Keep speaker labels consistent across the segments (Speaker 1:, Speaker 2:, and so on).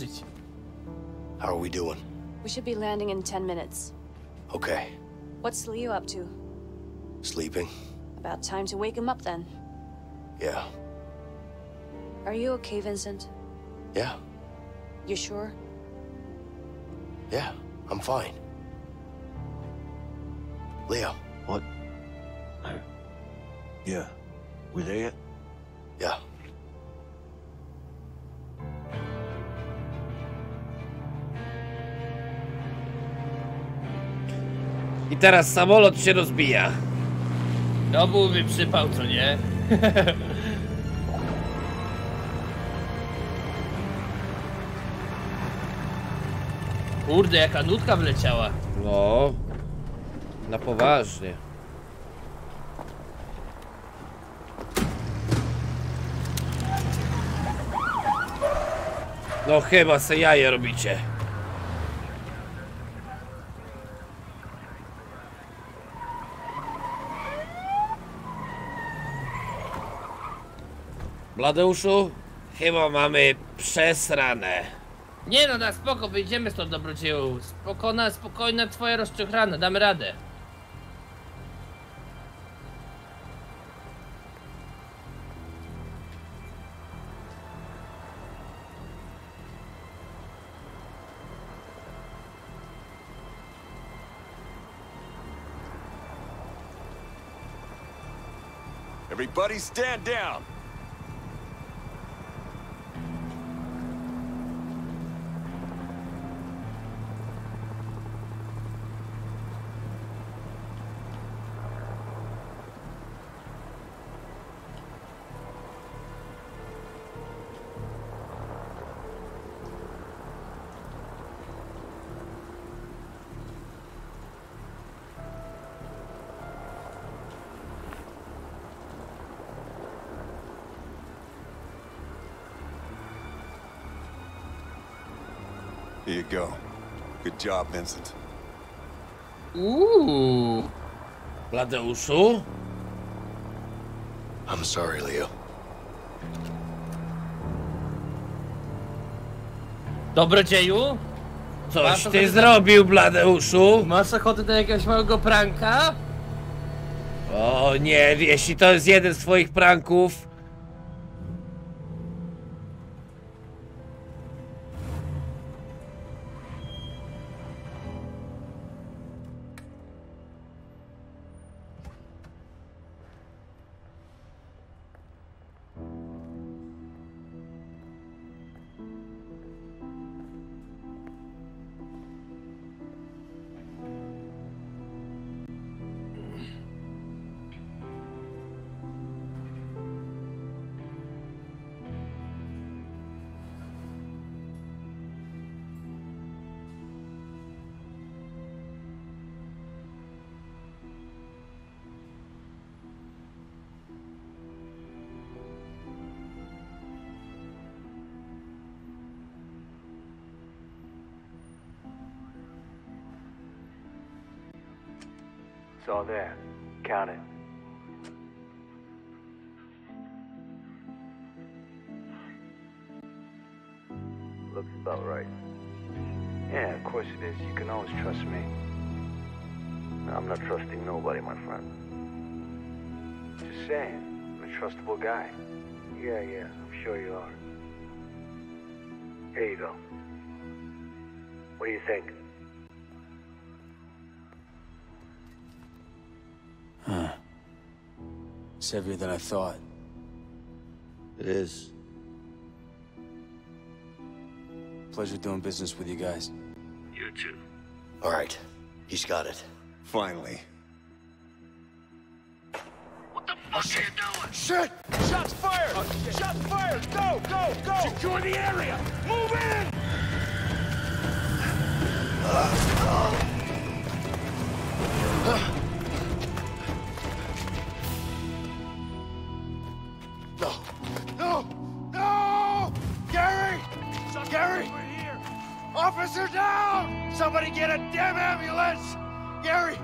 Speaker 1: żyć.
Speaker 2: How are we doing?
Speaker 3: We should be landing in 10 minutes.
Speaker 2: Okay.
Speaker 3: What's Leo up to?
Speaker 2: Sleeping?
Speaker 3: About time to wake him up then.
Speaker 2: Yeah.
Speaker 3: Are you okay, Vincent?
Speaker 2: Yeah.
Speaker 3: You sure?
Speaker 2: Yeah. I'm fine. Leo.
Speaker 4: What? Yeah. We there yet?
Speaker 2: Yeah.
Speaker 5: I teraz samolot się rozbija.
Speaker 1: To byłby przypał, co nie? Kurde, jaka nutka wleciała.
Speaker 5: No. Na poważnie. No chyba se jaje robicie. Bladeuszu, chyba mamy przesrane.
Speaker 1: Nie no, na spoko, wyjdziemy stąd dobrodzieju. Spokojna, spokojna twoja rozczochrana, damy radę.
Speaker 6: Everybody stand down. Here you go. Good job, Vincent.
Speaker 1: Uuu.
Speaker 5: Bladeuszu?
Speaker 2: I'm sorry, Leo.
Speaker 1: Dobrodzieju?
Speaker 5: Coś ty
Speaker 1: ochotę-
Speaker 5: zrobił, Bladeuszu?
Speaker 1: Masz ochotę na jakiegoś małego pranka?
Speaker 5: O nie, jeśli to jest jeden z twoich pranków,
Speaker 4: It's all there. Count it. Looks about right. Yeah, of course it is. You can always trust me. I'm not trusting nobody, my friend. Just saying, I'm a trustable guy. Yeah, yeah, I'm sure you are. Here you go. What do you think?
Speaker 7: It's heavier than I thought.
Speaker 4: It is.
Speaker 7: Pleasure doing business with you guys.
Speaker 4: You too.
Speaker 2: All right. He's got it.
Speaker 6: Finally. What the fuck oh, are you doing?
Speaker 2: Shit!
Speaker 6: Shots fired! Oh, Shots fired! Go, go, go! Secure the area! Move in!
Speaker 2: No! Officer down! Somebody get a damn ambulance! Gary!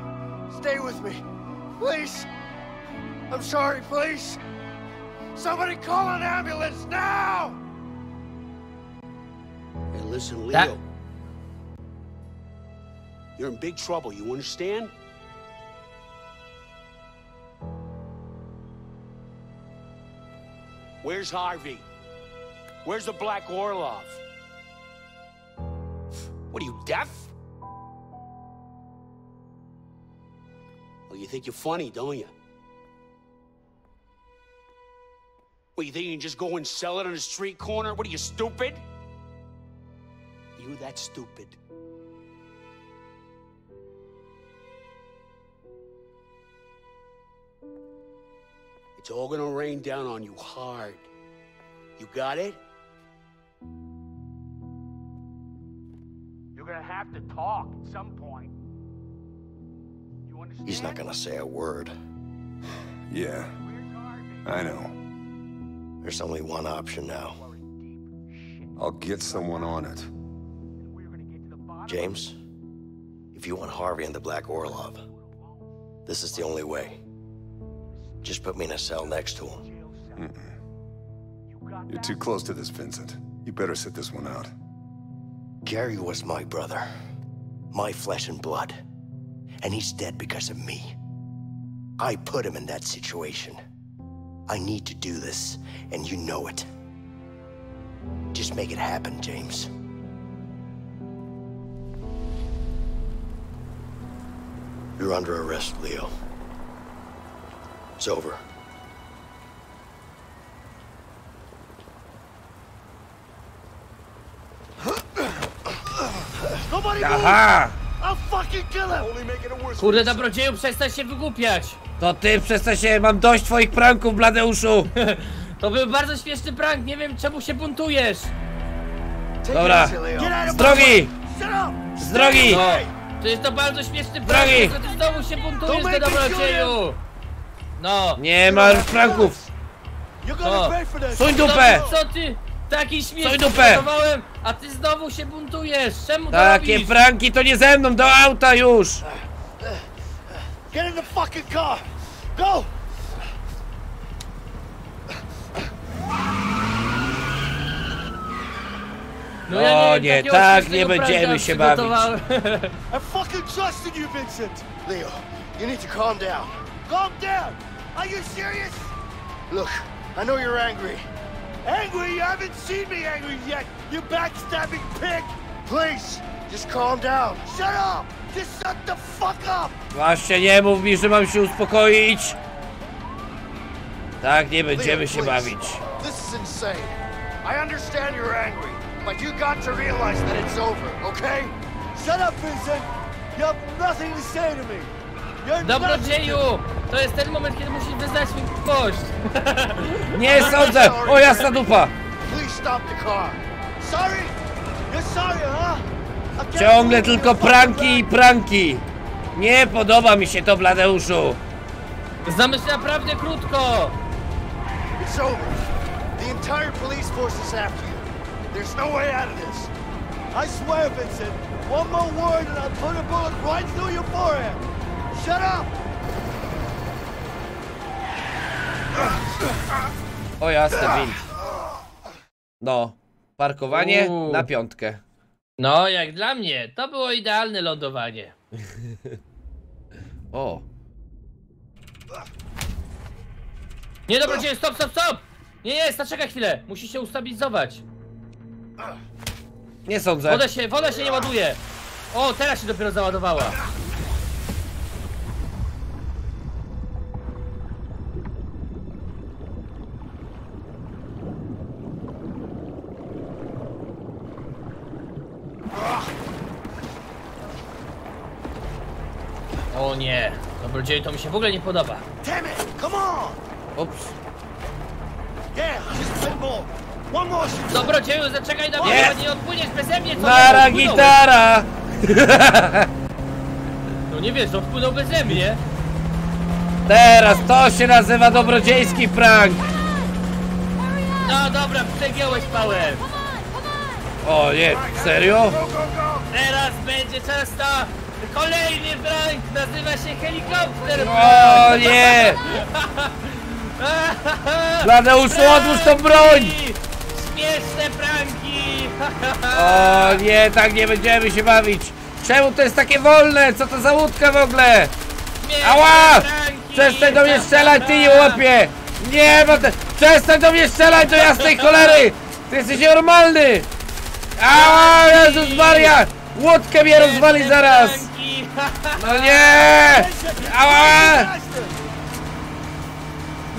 Speaker 2: Stay with me. Please! I'm sorry, please! Somebody call an ambulance now!
Speaker 7: Hey,
Speaker 8: Listen,
Speaker 1: That-
Speaker 8: Leo. You're in big trouble, you understand? Where's Harvey? Where's the Black Orlov? What are you, deaf? Well, you think you're funny, don't you? What, you think you can just go and sell it on a street corner? What are you, stupid? Are You that stupid? It's all gonna rain down on you hard. You got it? Have to talk at some point. You understand?
Speaker 9: He's not gonna say a word.
Speaker 10: Yeah, I know.
Speaker 9: There's only one option now.
Speaker 8: We're in deep shit.
Speaker 10: I'll get someone on it.
Speaker 8: And we're gonna get to the bottom.
Speaker 9: James, if you want Harvey and the Black Orlov, this is the only way. Just put me in a cell next to him.
Speaker 8: You got
Speaker 10: You're too close to this, Vincent. You better sit this one out.
Speaker 9: Gary was my brother, my flesh and blood, and he's dead because of me. I put him in that situation. I need to do this, and you know it. Just make it happen, James. You're under arrest, Leo. It's over.
Speaker 2: Worse.
Speaker 1: Kurde, dobrodzieju, przestań się wygłupiać!
Speaker 5: To ty przestań się, mam dość twoich pranków, Bladeuszu!
Speaker 1: To był bardzo śmieszny prank, nie wiem czemu się buntujesz!
Speaker 5: Dobra. Z drogi! Z drogi!
Speaker 1: No, to jest to bardzo śmieszny prank,
Speaker 5: Drogi!
Speaker 1: że ty znowu się buntujesz, ty dobrodzieju! No,
Speaker 5: Nie ma już pranków!
Speaker 2: You're gonna
Speaker 1: O.
Speaker 2: pay for this.
Speaker 5: Suń
Speaker 1: no
Speaker 5: dupę!
Speaker 1: co ty? Taki śmieszny
Speaker 5: Suń dupę!
Speaker 1: A ty znowu się buntujesz! Czemu to
Speaker 5: Takie
Speaker 1: robisz?
Speaker 5: pranki to nie ze mną, do auta już!
Speaker 2: Get in the fucking car. Go!
Speaker 1: No ja nie
Speaker 5: O
Speaker 1: wiem,
Speaker 5: nie, tak nie będziemy się bawić.
Speaker 2: I fucking trusted you, Vincent.
Speaker 9: Leo, you need to calm down.
Speaker 2: Calm down. Are you serious?
Speaker 9: Look, I know you're angry.
Speaker 2: Angry? You haven't seen me angry yet. You backstabbing pig.
Speaker 9: Please, just calm down.
Speaker 2: Shut up. Just shut the fuck up.
Speaker 5: Właśnie nie mów mi, że mam się uspokoić! Tak nie będziemy się bawić.
Speaker 9: This is insane. I understand you're angry, but you got to realize that it's over, okay?
Speaker 2: Shut up, Vincent. You have nothing to say to me. You're
Speaker 1: Dobrodzieju! To jest ten moment, kiedy musisz wyznać swój kość.
Speaker 5: Nie sądzę! O jasna dupa!
Speaker 9: Please stop the car.
Speaker 5: Ciągle tylko pranki i pranki! Nie podoba mi się to, Bladeuszu!
Speaker 1: Znamy się naprawdę krótko!
Speaker 9: It's over. The entire police force is after you. There's no way out of this.
Speaker 2: I swear, Vincent. One more word and I'll put a bullet right through your forehead. Shut up.
Speaker 5: O jasne. No, parkowanie
Speaker 1: Uuu.
Speaker 5: na piątkę.
Speaker 1: No, jak dla mnie, to było idealne lądowanie.
Speaker 5: O,
Speaker 1: Nie, dobrodzieju, stop, stop, stop! Nie, nie, zaczekaj chwilę, musi się ustabilizować.
Speaker 5: nie sądzę.
Speaker 1: Woda się, woda się nie ładuje. O, teraz się dopiero załadowała. O nie, dobrodzieju, to mi się w ogóle nie podoba.
Speaker 5: Ups.
Speaker 1: Dobrodzieju, zaczekaj na mnie,
Speaker 5: Nie.
Speaker 1: bo nie odpłyniesz beze mnie, co
Speaker 5: Nara gitara!
Speaker 1: No nie wiesz, odpłynął beze mnie.
Speaker 5: Teraz to się nazywa dobrodziejski prank!
Speaker 1: No dobra, przegiąłeś pałem.
Speaker 5: O nie, serio?
Speaker 1: Teraz będzie czas na kolejny prank, nazywa się helikopter
Speaker 5: O
Speaker 1: prank.
Speaker 5: nie! Bladeuszu, odłóż tą broń!
Speaker 1: Śmieszne pranki!
Speaker 5: O nie, tak nie będziemy się bawić. Czemu to jest takie wolne? Co to za łódka w ogóle? Ała! Przestań do mnie strzelać, ty nie łapie! Nie, bo te... Przestań do mnie strzelać, do jasnej cholery! Ty jesteś normalny! Ała, Jezus Maria! Łódkę mnie rozwali zaraz! No nie! Ała!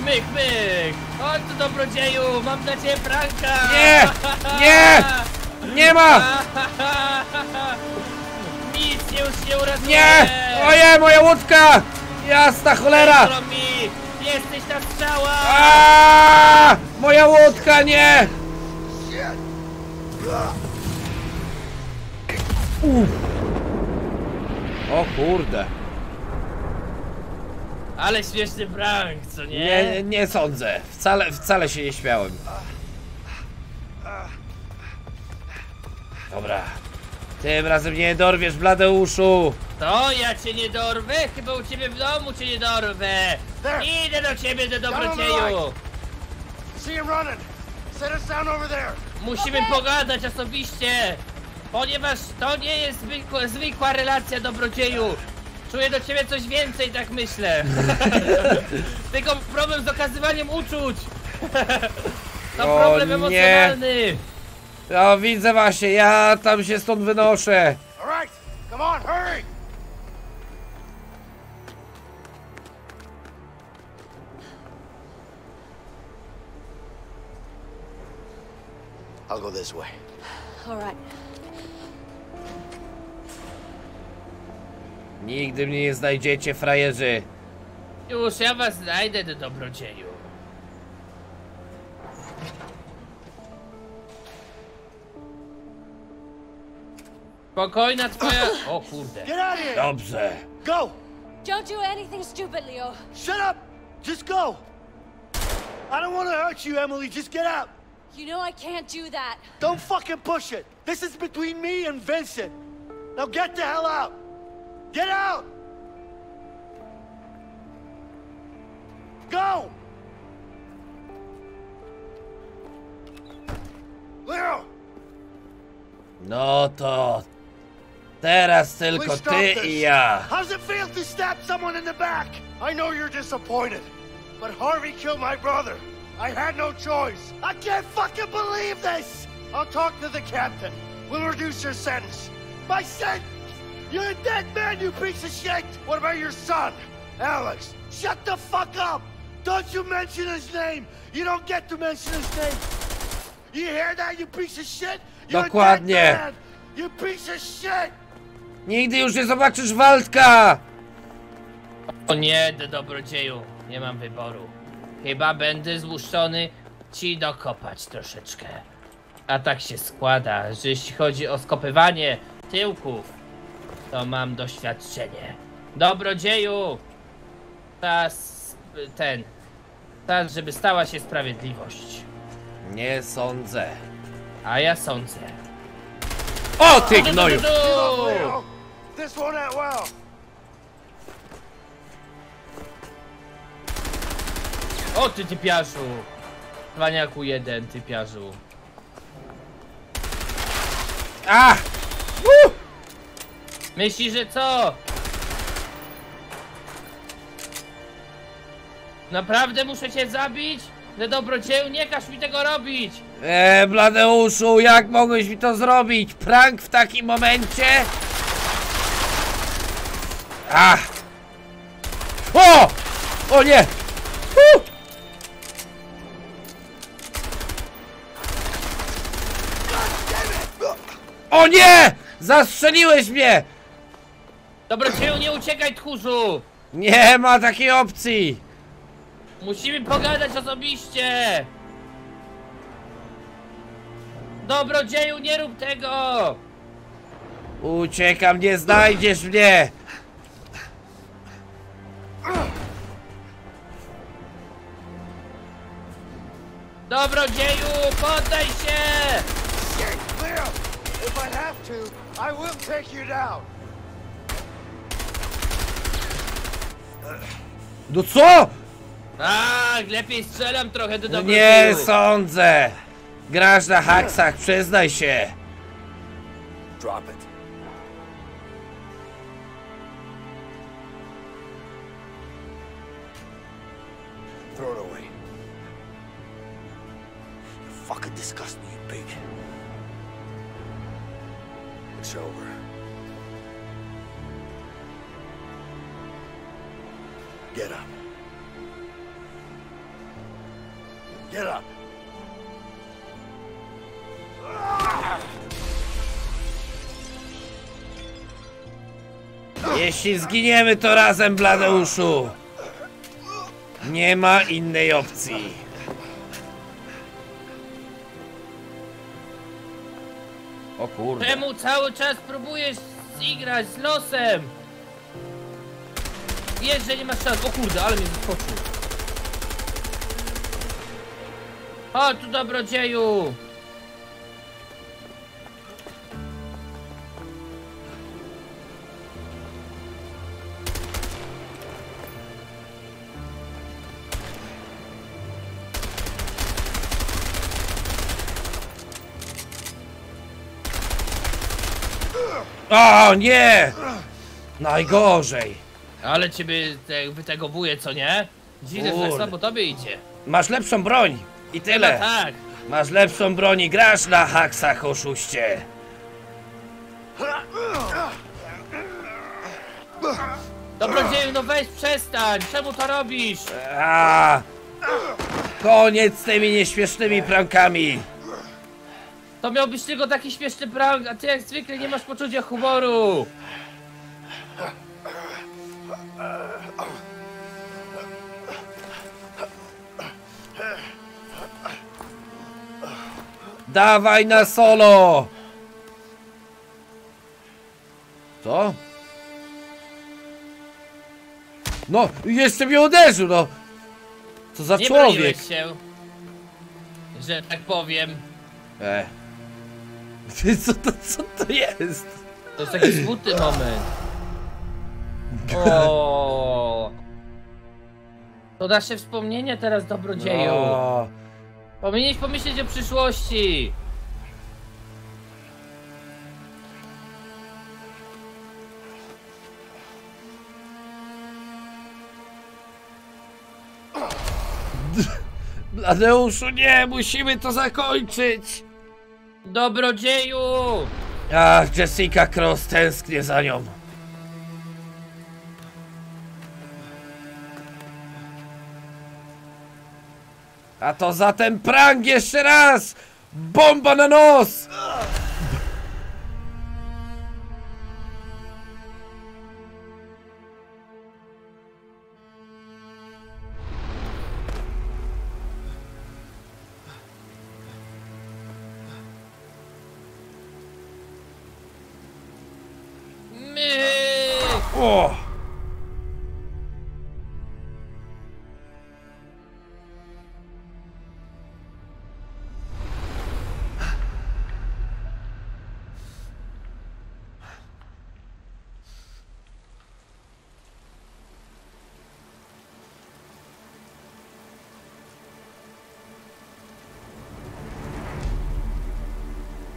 Speaker 1: Myk, myk! Chodź tu dobrodzieju, mam dla ciebie pranka!
Speaker 5: Nie! Nie! Nie ma!
Speaker 1: Nic cię już nie uratuje!
Speaker 5: Nie! Oje, moja łódka! Jasna cholera!
Speaker 1: Mi! Jesteś na strzała!
Speaker 5: Aaaa! Moja łódka, nie! Uff. O kurde.
Speaker 1: Ale śmieszny prank, co nie?
Speaker 5: Nie, nie sądzę. Wcale, wcale się nie śmiałem. Dobra. Tym razem nie dorwiesz Bladeuszu.
Speaker 1: To ja cię nie dorwę? Chyba u ciebie w domu cię nie dorwę! Idę do ciebie, do
Speaker 2: there.
Speaker 1: Musimy pogadać osobiście! Ponieważ to nie jest zwykła, zwykła relacja dobrodzieju! Czuję do ciebie coś więcej, tak myślę! Tylko problem z okazywaniem uczuć! To
Speaker 5: O
Speaker 1: problem
Speaker 5: nie.
Speaker 1: emocjonalny!
Speaker 5: No widzę właśnie, ja tam się stąd wynoszę.
Speaker 2: All right, come on, hurry.
Speaker 9: I'll go this way.
Speaker 3: All right.
Speaker 5: Nigdy mnie nie znajdziecie, frajerzy.
Speaker 1: Już ja was znajdę do dobrodzieju. Spokojna twoja... O kurde.
Speaker 5: Dobrze.
Speaker 2: Go.
Speaker 3: Don't do anything stupid, Leo.
Speaker 2: Shut up. Just go. I don't want to hurt you, Emily. Just get out.
Speaker 3: You know I can't do that.
Speaker 2: Don't fucking push it. This is between me and Vincent. Now get the hell out. Get out. Go. Leo.
Speaker 5: No to... Teraz tylko ty i ja.
Speaker 2: How's it feel to stab someone in the back? I know you're disappointed, but Harvey killed my brother. I had no choice. I can't fucking believe this! I'll talk to the captain. We'll reduce your sentence. My sentence? You're a dead man, you piece of shit! What about your son, Alex? Shut the fuck up! Don't you mention his name! You don't get to mention his name! You hear that, you piece of shit? You're
Speaker 5: Dokładnie.
Speaker 2: a dead man! You piece of shit!
Speaker 5: Nigdy już nie zobaczysz Waldka!
Speaker 1: O nie, do dobrodzieju. Nie mam wyboru. Chyba będę zmuszony ci dokopać troszeczkę. A tak się składa, że jeśli chodzi o skopywanie tyłków, to mam doświadczenie. Dobrodzieju! Czas ten. Czas, żeby stała się sprawiedliwość.
Speaker 5: Nie sądzę.
Speaker 1: A ja sądzę.
Speaker 5: O ty gnoju!
Speaker 2: This well.
Speaker 1: O ty typiarzu! Cwaniaku jeden, typiarzu.
Speaker 5: A!
Speaker 1: Myślisz, że co? Naprawdę muszę cię zabić? Że dobrodzieju, nie każ mi tego robić!
Speaker 5: Eee, Bladeuszu, jak mogłeś mi to zrobić? Prank w takim momencie? Ach! O! O nie! Uh! O nie! Zastrzeliłeś mnie!
Speaker 1: Dobrodzieju, nie uciekaj, tchórzu!
Speaker 5: Nie ma takiej opcji!
Speaker 1: Musimy pogadać osobiście! Dobrodzieju, nie rób tego!
Speaker 5: Uciekam, nie znajdziesz mnie!
Speaker 1: Dobrodzieju, poddaj się!
Speaker 2: If I have to, I will take you down.
Speaker 5: No co?
Speaker 1: Tak, lepiej strzelam trochę do
Speaker 5: No
Speaker 1: dobrodzieju.
Speaker 5: nie sądzę! Grasz na haksach, przyznaj się.
Speaker 7: Drop it.
Speaker 9: Throw it away. You fucking disgust me, you pig.
Speaker 10: It's over.
Speaker 9: Get up. Get up.
Speaker 5: Jeśli zginiemy, to razem, Bladeuszu. Nie ma innej opcji. O kurde.
Speaker 1: Czemu cały czas próbujesz igrać z losem? Wiesz, że nie masz szans. O kurde, ale mnie zaskoczył. Chodź tu, dobrodzieju!
Speaker 5: O nie! Najgorzej.
Speaker 1: Ale ciebie te, wytegowuje, co nie? Dziwne, że tak samo tobie idzie.
Speaker 5: Masz lepszą broń. I tyle.
Speaker 1: tak.
Speaker 5: Masz lepszą broń i grasz na haksach, oszuście.
Speaker 1: Dobrodzieju, no weź przestań! Czemu to robisz?
Speaker 5: A, koniec z tymi nieśmiesznymi prankami.
Speaker 1: To miał być tylko taki śmieszny prank, a ty jak zwykle nie masz poczucia humoru.
Speaker 5: Dawaj na solo! Co? No, jeszcze mnie uderzył, no! Co za
Speaker 1: Nie
Speaker 5: człowiek!
Speaker 1: broniłeś się, że tak powiem.
Speaker 5: E. Co to, co to jest?
Speaker 1: To jest taki smutny moment. O. To nasze wspomnienie teraz, dobrodzieju.
Speaker 5: O,
Speaker 1: Powinieneś pomyśleć o przyszłości.
Speaker 5: Bladeuszu, nie! Musimy to zakończyć!
Speaker 1: Dobrodzieju!
Speaker 5: Ach, Jessica Cross, tęsknię za nią. A to zatem prank jeszcze raz! Bomba na nos!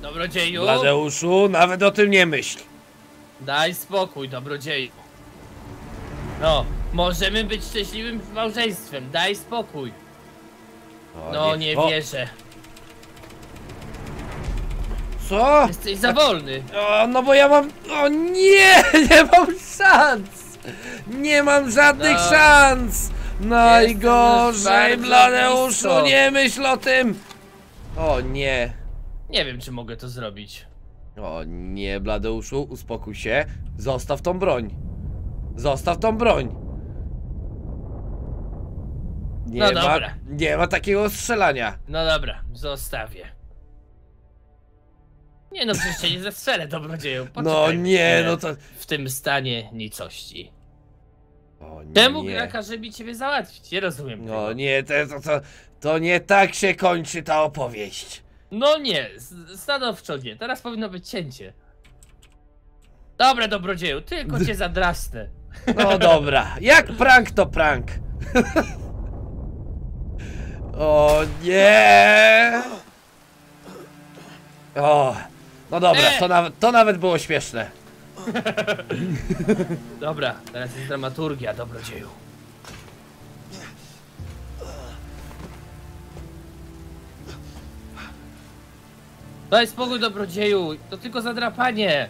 Speaker 1: Dobrodzieju!
Speaker 5: Bladeuszu, nawet o tym nie myśl.
Speaker 1: Daj spokój, dobrodzieju. No, możemy być szczęśliwym małżeństwem. Daj spokój.
Speaker 5: O,
Speaker 1: No, nie
Speaker 5: o,
Speaker 1: wierzę.
Speaker 5: Co?
Speaker 1: Jesteś za wolny.
Speaker 5: O, no bo ja mam... O nie! Nie mam szans! Nie mam żadnych
Speaker 1: No.
Speaker 5: szans! Najgorzej,
Speaker 1: bardzo
Speaker 5: Bladeuszu, nie myśl o tym! O nie.
Speaker 1: Nie wiem, czy mogę to zrobić.
Speaker 5: O nie, Bladeuszu, uspokój się. Zostaw tą broń. Zostaw tą broń. Nie
Speaker 1: No
Speaker 5: ma,
Speaker 1: dobra.
Speaker 5: nie ma takiego strzelania.
Speaker 1: No dobra, zostawię. Nie no, przecież cię nie zestrzelę, dobrodzieju.
Speaker 5: No
Speaker 1: Poczekaj
Speaker 5: nie,
Speaker 1: chwilę
Speaker 5: no to...
Speaker 1: W tym stanie nicości.
Speaker 5: O nie.
Speaker 1: gra każe mi ciebie załatwić? Nie rozumiem
Speaker 5: No
Speaker 1: tego.
Speaker 5: nie, to, to, to, to nie tak się kończy ta opowieść.
Speaker 1: No nie, stanowczo nie. Teraz powinno być cięcie. Dobra, dobrodzieju, tylko cię zadrasnę.
Speaker 5: No dobra, jak prank to prank. o nie! O, no dobra, to, nawet, to nawet było śmieszne.
Speaker 1: Dobra, teraz jest dramaturgia, dobrodzieju. Daj spokój, dobrodzieju, to tylko zadrapanie.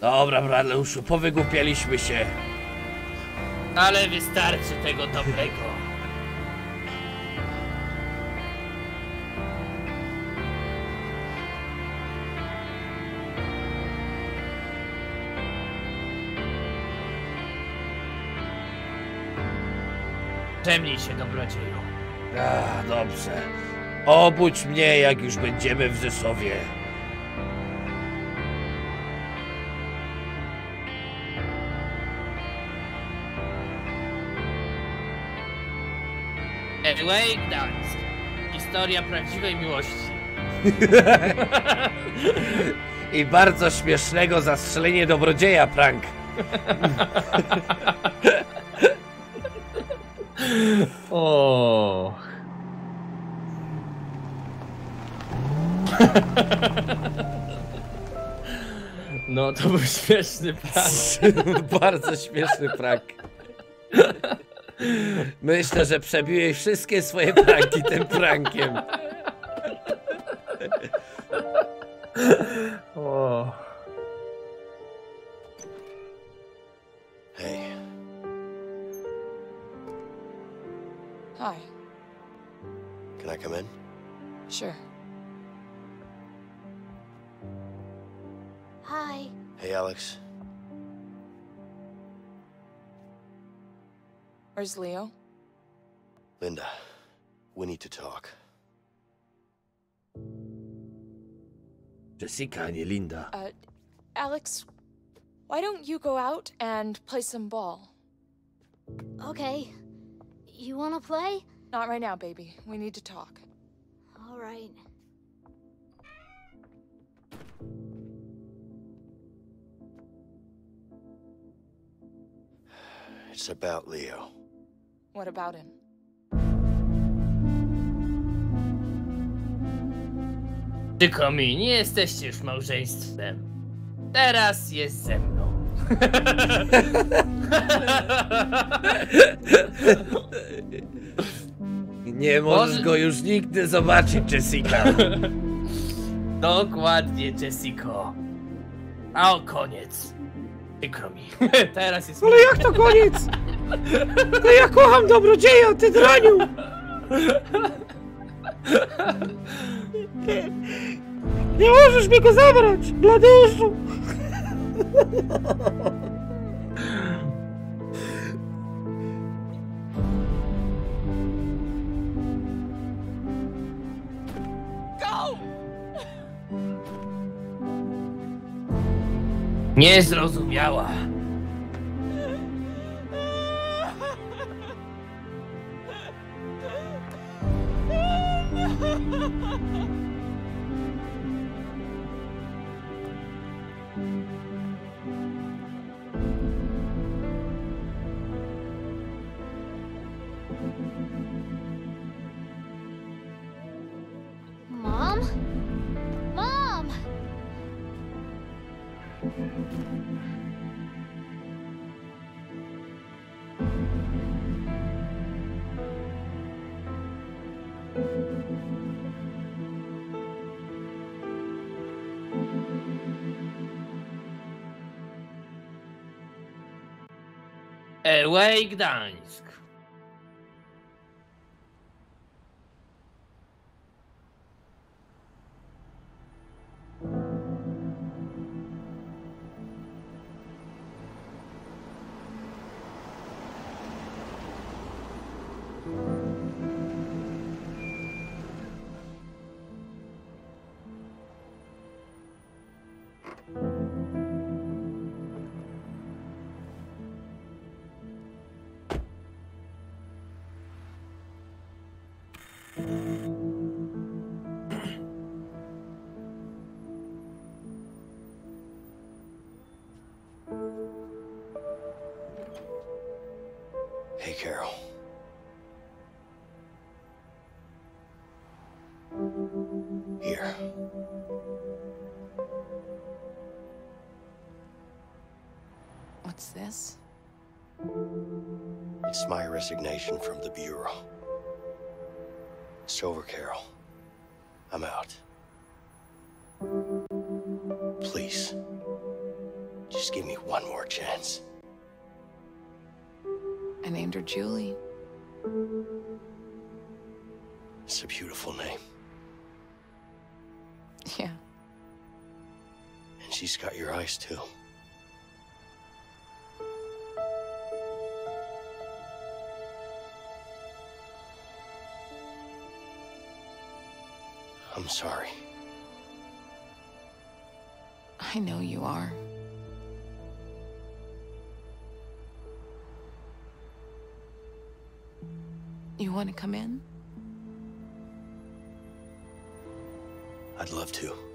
Speaker 5: Dobra, Bradleuszu, powygłupialiśmy się.
Speaker 1: Ale wystarczy tego dobrego. Przemnij się, dobrodzieju.
Speaker 5: A, dobrze. Obudź mnie, jak już będziemy w Rzeszowie.
Speaker 1: Anyway, Gdańsk. Historia prawdziwej miłości.
Speaker 5: I bardzo śmiesznego zastrzelenie dobrodzieja, prank.
Speaker 1: O. No to był śmieszny plan.
Speaker 5: bardzo śmieszny prank. Myślę, że przebiłeś wszystkie swoje pranki tym prankiem.
Speaker 1: O.
Speaker 9: Hey,
Speaker 11: Hi.
Speaker 9: can I come in?
Speaker 11: Sure.
Speaker 3: Hi.
Speaker 9: Hey, Alex.
Speaker 11: Where's Leo?
Speaker 9: Linda, we need to talk.
Speaker 5: Jessica, a nie Linda.
Speaker 11: Uh, Alex, why don't you go out and play some ball?
Speaker 3: Okay. You wanna play?
Speaker 11: Not right now, baby. We need to talk.
Speaker 3: All right.
Speaker 9: It's about Leo.
Speaker 11: What about him?
Speaker 1: Tylko mi, nie jesteście już małżeństwem. Teraz jest ze mną.
Speaker 5: Nie możesz
Speaker 1: Może-
Speaker 5: go już nigdy zobaczyć, Jessica.
Speaker 1: Dokładnie, Jessico. A o koniec. Przykro mi. Teraz jest.
Speaker 5: Ale jak to koniec? To ja kocham dobrodzieja, ty draniu! Nie możesz mi go zabrać, Bladeuszu!
Speaker 1: Nie zrozumiała.
Speaker 3: Mom? Mom!
Speaker 11: This?
Speaker 9: It's my resignation from the Bureau. It's over, Carol. I'm out. Please. Just give me one more chance.
Speaker 11: I named her Julie.
Speaker 9: It's a beautiful name.
Speaker 11: Yeah.
Speaker 9: And she's got your eyes, too. Sorry.
Speaker 11: I know you are. You want to come in?
Speaker 9: I'd love to.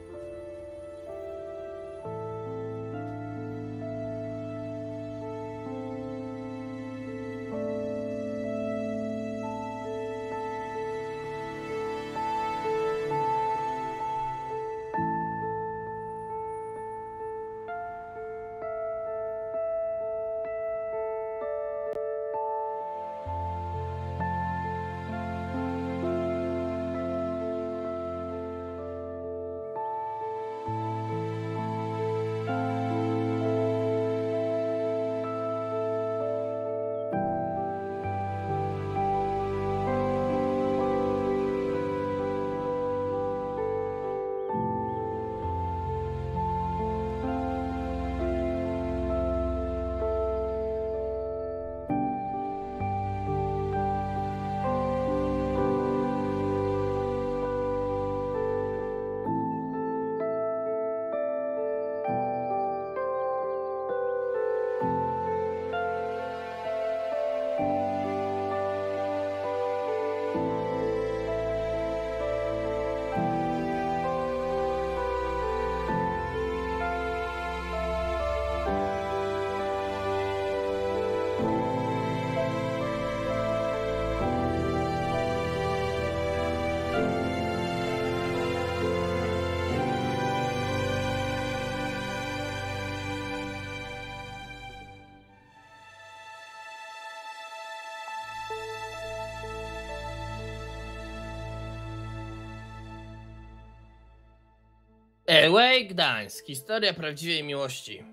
Speaker 1: LA Gdańsk. Historia prawdziwej miłości.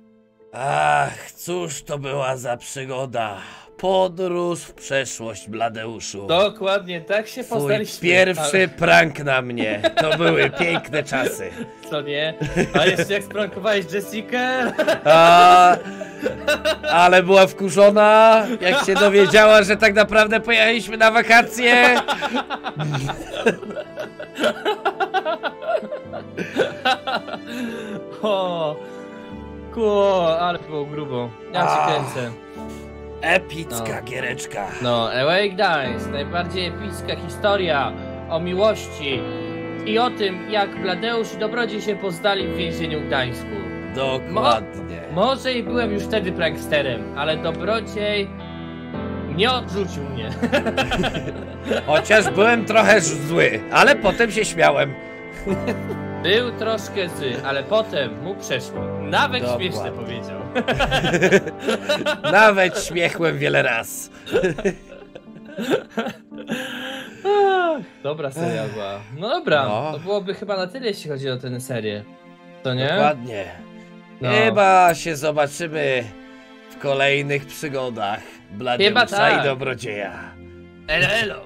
Speaker 5: Ach, cóż to była za przygoda. Podróż w przeszłość, Bladeuszu.
Speaker 1: Dokładnie, tak się
Speaker 5: Twój
Speaker 1: poznaliśmy.
Speaker 5: pierwszy prank na mnie. To były piękne czasy.
Speaker 1: Ale, co nie? A jeszcze jak sprankowałeś Jessikę?
Speaker 5: A, ale była wkurzona, jak się dowiedziała, że tak naprawdę pojechaliśmy na wakacje.
Speaker 1: o, Kło, ale było grubo. Ja
Speaker 5: Ach.
Speaker 1: kręcę.
Speaker 5: Epicka
Speaker 1: No.
Speaker 5: giereczka.
Speaker 1: No, LA Gdańsk, najbardziej epicka historia o miłości i o tym, jak Bladeusz i Dobrodziej się poznali w więzieniu w Gdańsku.
Speaker 5: Dokładnie.
Speaker 1: Może i byłem już wtedy pranksterem, ale Dobrodziej nie odrzucił mnie.
Speaker 5: Chociaż byłem trochę zły, ale potem się śmiałem.
Speaker 1: Był troszkę zły, ale potem mu przeszło. Nawet
Speaker 5: Dokładnie.
Speaker 1: śmieszne powiedział.
Speaker 5: Nawet śmiechłem wiele raz.
Speaker 1: Dobra seria była. No dobra,
Speaker 5: No.
Speaker 1: to byłoby chyba na tyle, jeśli chodzi o tę serię. To nie?
Speaker 5: Dokładnie.
Speaker 1: No.
Speaker 5: Chyba się zobaczymy w kolejnych przygodach Bladeusza
Speaker 1: Chyba tak.
Speaker 5: i Dobrodzieja.
Speaker 1: Elo, elo.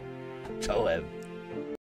Speaker 5: Czołem.